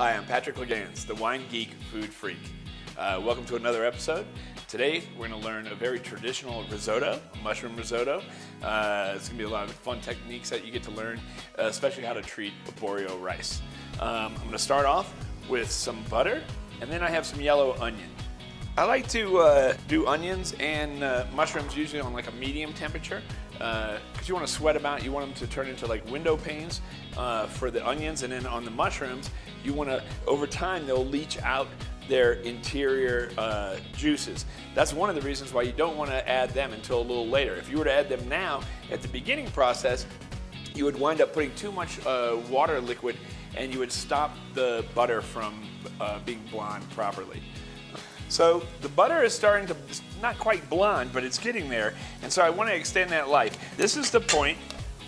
Hi, I'm Patrick Legans, the wine geek food freak. Uh, welcome to another episode. Today, we're going to learn a very traditional risotto, mushroom risotto. Uh, it's going to be a lot of fun techniques that you get to learn, uh, especially how to treat arborio rice. Um, I'm going to start off with some butter, and then I have some yellow onion. I like to uh, do onions and uh, mushrooms usually on like a medium temperature because uh, you want to sweat them out. You want them to turn into like window panes uh, for the onions, and then on the mushrooms, you want to over time they'll leach out their interior uh, juices. That's one of the reasons why you don't want to add them until a little later. If you were to add them now at the beginning process, you would wind up putting too much uh, water liquid and you would stop the butter from uh, being blonde properly. So the butter is starting to, not quite blonde, but it's getting there. And so I want to extend that life. This is the point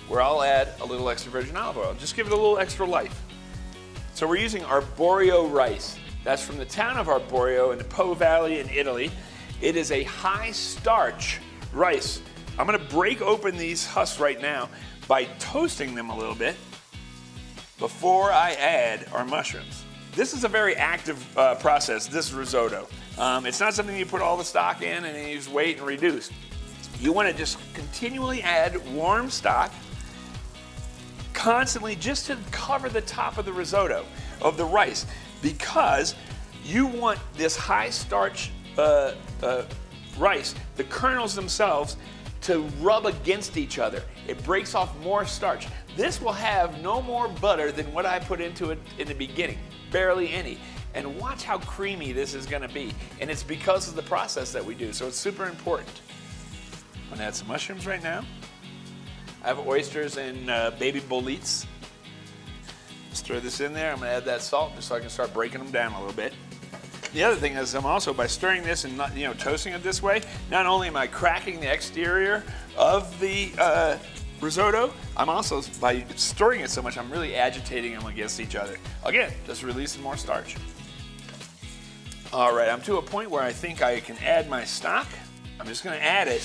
where I'll add a little extra virgin olive oil. Just give it a little extra life. So we're using arborio rice. That's from the town of Arborio in the Po Valley in Italy. It is a high starch rice. I'm gonna break open these husks right now by toasting them a little bit before I add our mushrooms. This is a very active uh, process, this risotto. Um, it's not something you put all the stock in and you just wait and reduce. You want to just continually add warm stock, constantly just to cover the top of the risotto, of the rice, because you want this high starch uh, uh, rice, the kernels themselves, to rub against each other. It breaks off more starch. This will have no more butter than what I put into it in the beginning, barely any. And watch how creamy this is gonna be. And it's because of the process that we do, so it's super important. I'm gonna add some mushrooms right now. I have oysters and uh, baby boletes. Stir this in there. I'm gonna add that salt just so I can start breaking them down a little bit. The other thing is I'm also, by stirring this and not, you know, toasting it this way, not only am I cracking the exterior of the uh, risotto, I'm also, by stirring it so much, I'm really agitating them against each other. Again, just releasing more starch. All right, I'm to a point where I think I can add my stock. I'm just gonna add it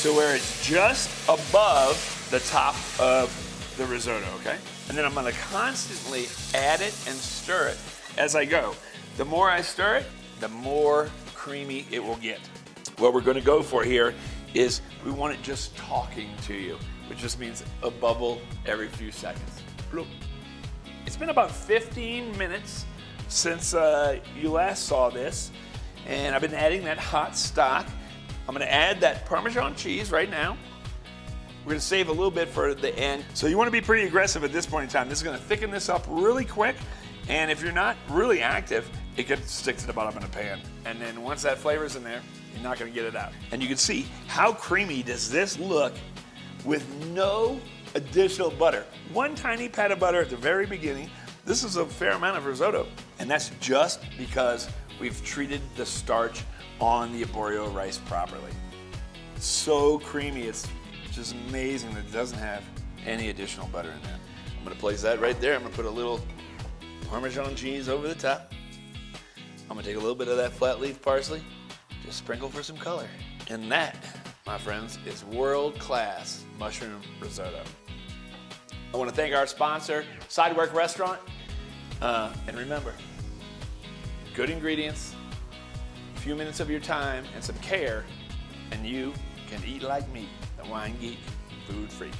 to where it's just above the top of the risotto, okay? And then I'm gonna constantly add it and stir it as I go. The more I stir it, the more creamy it will get. What we're gonna go for here is we want it just talking to you which just means a bubble every few seconds. Bloop. It's been about 15 minutes since uh, you last saw this, and I've been adding that hot stock. I'm gonna add that Parmesan cheese right now. We're gonna save a little bit for the end. So you wanna be pretty aggressive at this point in time. This is gonna thicken this up really quick, and if you're not really active, it could stick to the bottom of the pan. And then once that flavor's in there, you're not gonna get it out. And you can see how creamy does this look with no additional butter. One tiny pat of butter at the very beginning. This is a fair amount of risotto. And that's just because we've treated the starch on the arborio rice properly. so creamy, it's just amazing that it doesn't have any additional butter in there. I'm gonna place that right there. I'm gonna put a little Parmesan cheese over the top. I'm gonna take a little bit of that flat leaf parsley, just sprinkle for some color. And that my friends, is world-class mushroom risotto. I want to thank our sponsor, Sidework Restaurant. Uh, and remember, good ingredients, a few minutes of your time, and some care, and you can eat like me, the wine geek, food freak.